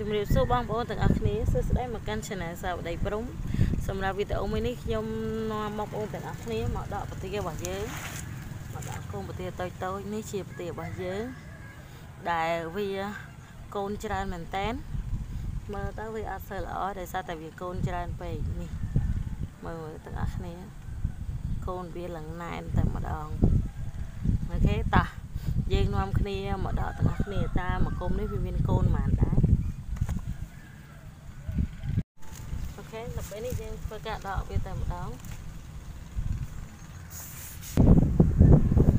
ជំរាបសួរបងប្អូនទាំងអស់គ្នាសួស្តីមកកាន់ Channel សាវតីព្រំសម្រាប់វីដេអូមួយនេះខ្ញុំនាំបងប្អូនទាំងអស់គ្នាមកដកប្រទារបស់យើងមកដកកូនប្រទាតូចតូចនេះជាប្រទារបស់យើងដែលវាកូនច្រើនមែនតែនមើលទៅវាអត់សូវល្អដោយសារតែវាកូនច្រើនពេកនេះមើលទាំងអស់គ្នាកូនវាឡើងណែនតែម្ដងអូខេតោះយើងនាំគ្នាមកដកទាំងអស់គ្នាតាមកគុំនេះវាមានកូនប៉ុន្មានដែរអូខេ ដល់ពេលនេះយើងធ្វើការដកវាតែម្ដង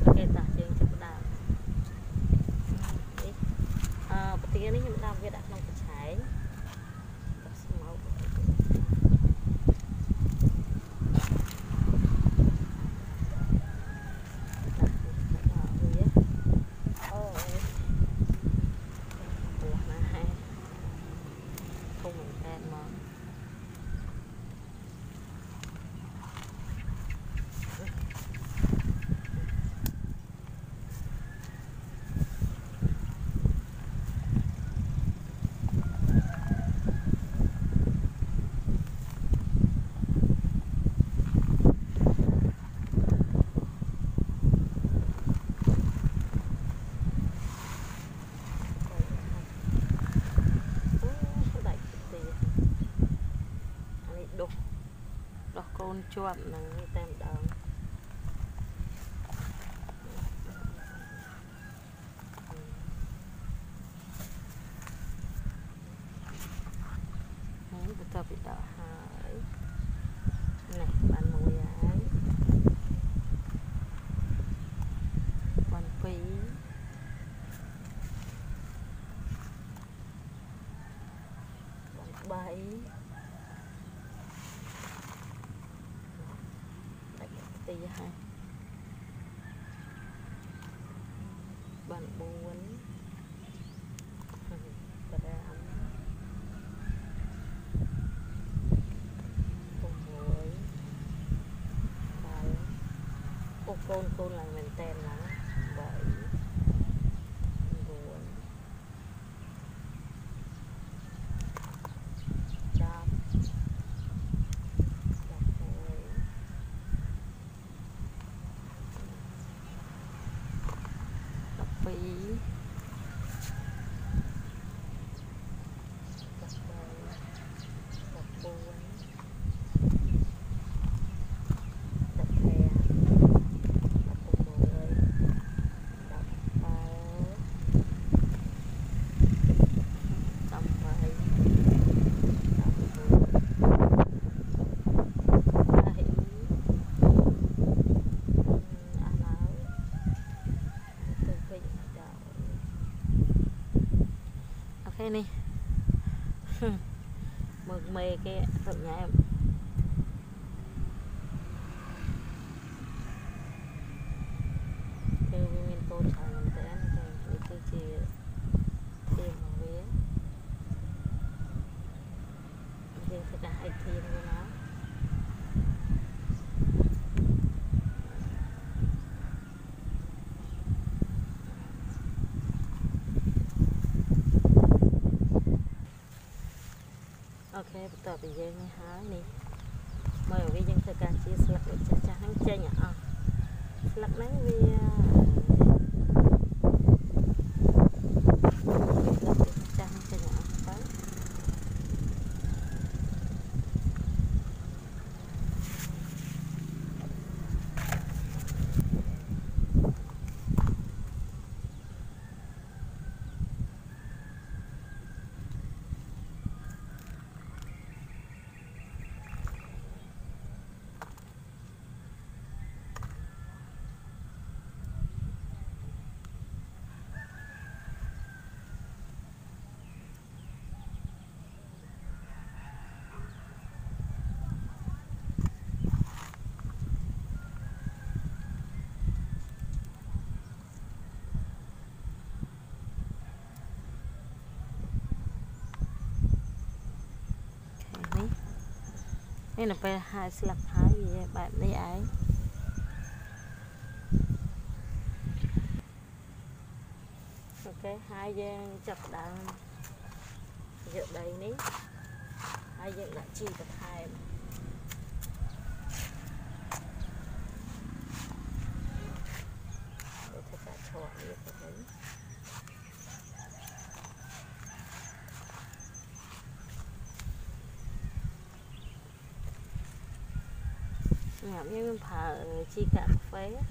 អូខេតាយើងចាប់ផ្ដើមនេះអឺប្រទាននេះខ្ញុំដាក់វាដាក់ក្នុងកញ្ឆែងដាក់ស្មៅូន ជាប់នឹងតែម្ដងហើយបន្ទាប់ពីដកហើយនេះបានមួយហើយបានពីរបានបី ទីហើយបាន4 5 6អូកូនកូនឡើងមែនតែន ឡើ ងនេះមើលមេគេរត់ញ៉ែមគឺវាមានកូនច្រើនមែនតើនេះគឺជាធានរបស់វាយើងទៅដាក់ឲ្យធានវាមក អូខេបន្ទាប់ពីយើងនេះហើយនេះមើលវាយើងធ្វើការជាស្លឹកចាស់ចាស់ហ្នឹងចេញអស់ស្លឹកហ្នឹងវា នេះនៅពេលហើយស្លាប់ហើយវាបែបនេះឯងអូខេហើយយើងចាប់ដើមយកដីនេះហើយយើងដាក់ជីបន្ថែមដូចធ្វើការឆក់វាទៅវិញ ញ៉ាំយើងប្រើជីកាហ្វេនេះ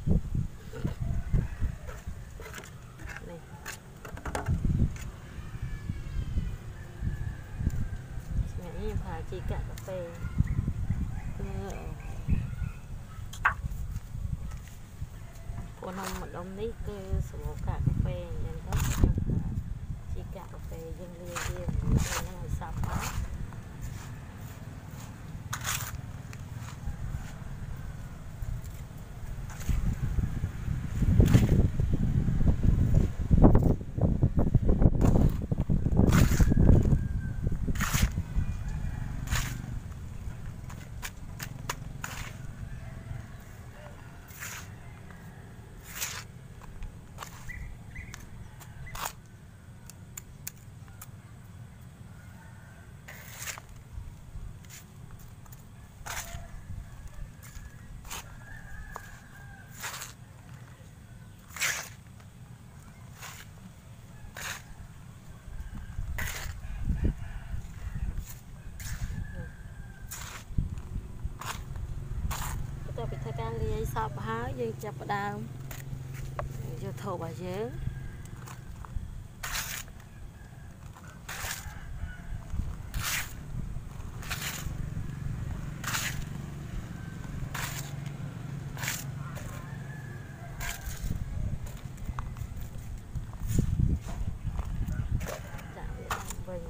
ស្មែនេះប្រើជីកាហ្វេគឺពួកនំម្ដុំនេះគឺសម្រាប់កាហ្វេអញ្ចឹងទៅខ្ញុំប្រើជីកាហ្វេយើងលាយវាហ្នឹងឲ្យសព្វហើយ បន្ទាប់ពីធ្វើការលាយ សពហើយយើងចាប់ផ្ដើមយកថូរបស់យើងចាក់វាឡើងវិញ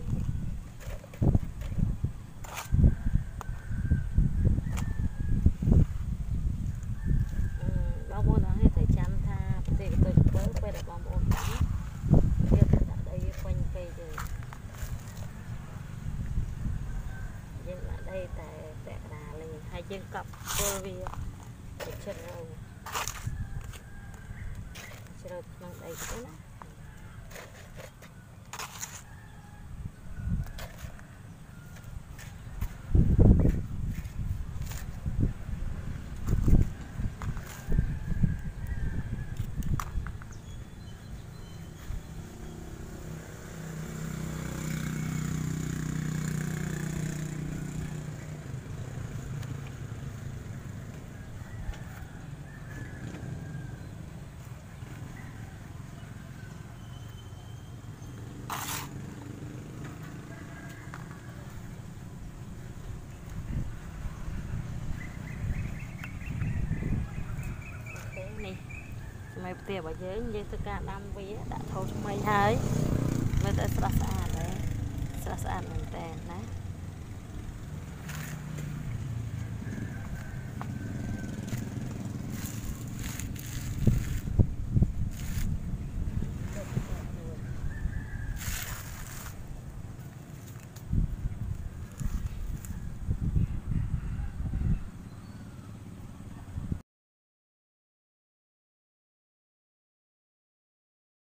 អឺបងប្អូនអរគ្នាត្រូវចាំថាប្រទេសកតុយធ្វើពេលដែលបងប្អូនដាំវាត្រូវដាក់ដីវាពេញពេកទេយើងដាក់ដីតែពាក់កណ្ដាលលេង ហើយយើងកប់គល់វាទៅជ្រៅជ្រៅក្នុងដីទៅណា អូខេនេះ សម័យផ្ទះរបស់យើងយើងធ្វើការដាំវាដាក់ថោថ្មីហើយមើលទៅស្រស់ស្អាតហើយស្រស់ស្អាតមែនតើណា